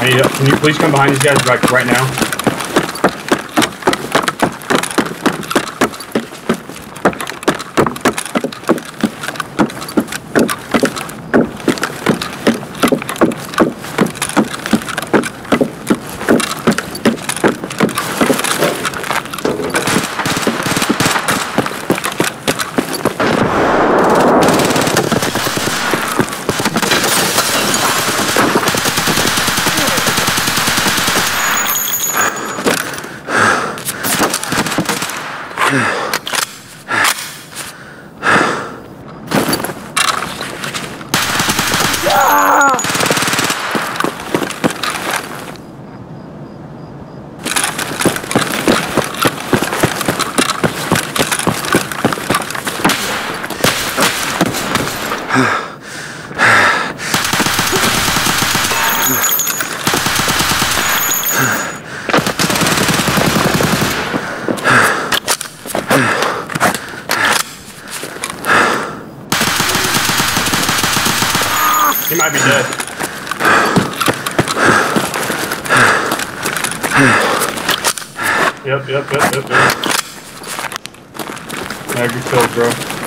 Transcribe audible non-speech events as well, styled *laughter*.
Can you please come behind these guys like right now? Huh. *sighs* Ah. He might be dead. Yep, yep, yep, yep, yep. Yeah, good bro.